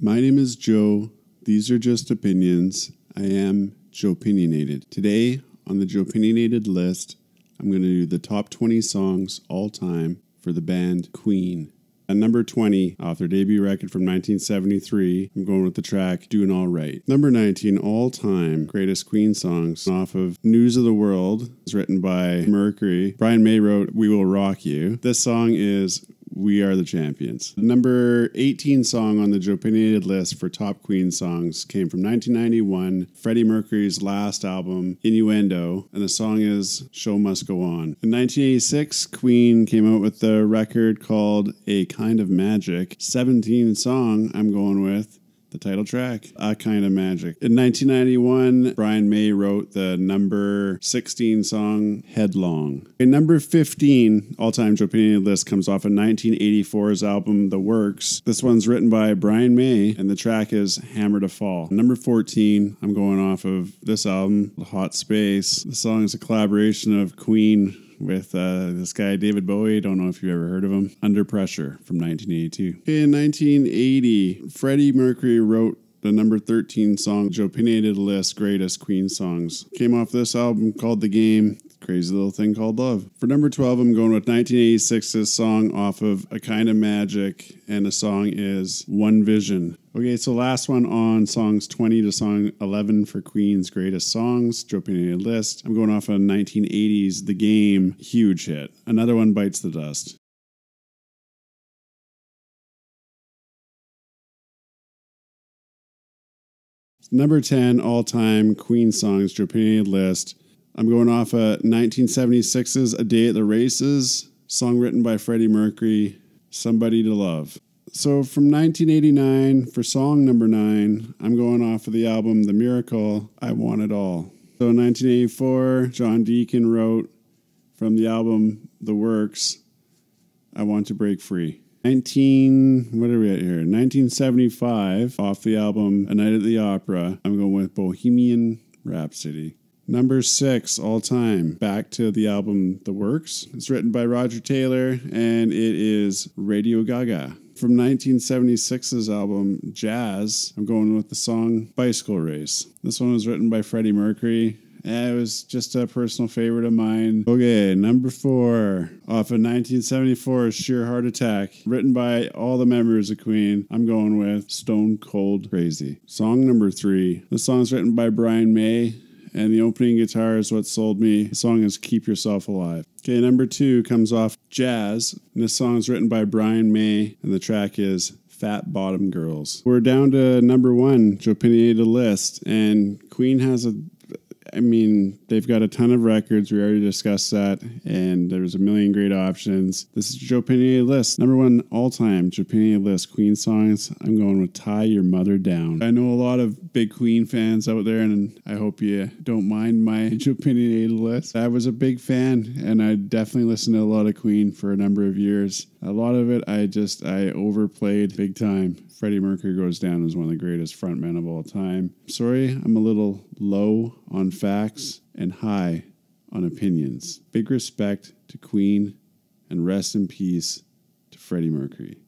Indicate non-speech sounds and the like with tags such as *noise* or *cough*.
My name is Joe. These are just opinions. I am Joe Opinionated. Today on the Joe Opinionated list, I'm going to do the top 20 songs all time for the band Queen. At number 20, off their debut record from 1973, I'm going with the track Doing All Right. Number 19, all time greatest Queen songs off of News of the World. It's written by Mercury. Brian May wrote We Will Rock You. This song is we Are the Champions. The number 18 song on the Joe Opinionated list for top Queen songs came from 1991, Freddie Mercury's last album, Innuendo, and the song is Show Must Go On. In 1986, Queen came out with the record called A Kind of Magic. 17 song I'm going with the title track, A Kind of Magic. In 1991, Brian May wrote the number 16 song, Headlong. In number 15, all time Joe Opinionated list comes off of 1984's album, The Works. This one's written by Brian May, and the track is Hammer to Fall. Number 14, I'm going off of this album, Hot Space. The song is a collaboration of Queen with uh, this guy David Bowie. Don't know if you've ever heard of him. Under Pressure from 1982. In 1980, Freddie Mercury wrote the number 13 song, Joe Opinionated List Greatest Queen Songs. Came off this album called The Game. Crazy little thing called love. For number 12, I'm going with 1986's song off of A Kind of Magic, and the song is One Vision. Okay, so last one on songs 20 to song 11 for Queen's greatest songs, Joe Opinionated List. I'm going off of 1980's The Game, huge hit. Another one bites the dust. Number 10 all time Queen songs, Joe Opinionated List. I'm going off of 1976's A Day at the Races, song written by Freddie Mercury, Somebody to Love. So from 1989, for song number nine, I'm going off of the album The Miracle, I Want It All. So in 1984, John Deacon wrote from the album The Works, I Want to Break Free. 19, what are we at here? 1975, off the album A Night at the Opera, I'm going with Bohemian Rhapsody. Number six, all time, back to the album The Works. It's written by Roger Taylor and it is Radio Gaga. From 1976's album Jazz, I'm going with the song Bicycle Race. This one was written by Freddie Mercury. It was just a personal favorite of mine. Okay, number four, off of 1974 Sheer Heart Attack, written by all the members of Queen. I'm going with Stone Cold Crazy. Song number three. The song's written by Brian May, and the opening guitar is what sold me. The song is Keep Yourself Alive. Okay, number two comes off Jazz, and this song is written by Brian May, and the track is Fat Bottom Girls. We're down to number one, Joe Opinionated list, and Queen has a I mean, they've got a ton of records. We already discussed that, and there's a million great options. This is Joe Opinionated list. Number one all time Joe Opinionated list Queen songs. I'm going with Tie Your Mother Down. I know a lot of big Queen fans out there, and I hope you don't mind my *laughs* Joe Opinionated list. I was a big fan, and I definitely listened to a lot of Queen for a number of years. A lot of it I just I overplayed big time. Freddie Mercury goes down as one of the greatest frontmen of all time. Sorry, I'm a little low on facts and high on opinions. Big respect to Queen and rest in peace to Freddie Mercury.